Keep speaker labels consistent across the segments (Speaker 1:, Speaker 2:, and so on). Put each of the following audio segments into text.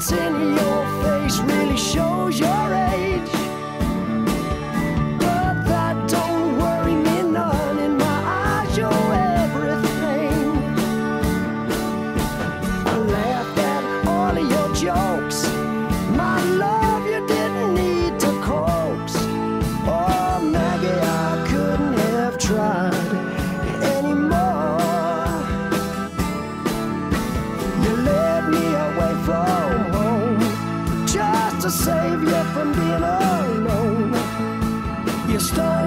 Speaker 1: what's in your save you from being alone. You stole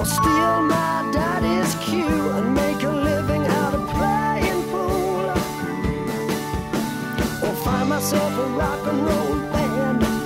Speaker 1: I'll steal my daddy's cue and make a living out of playing pool. Or find myself a rock and roll band.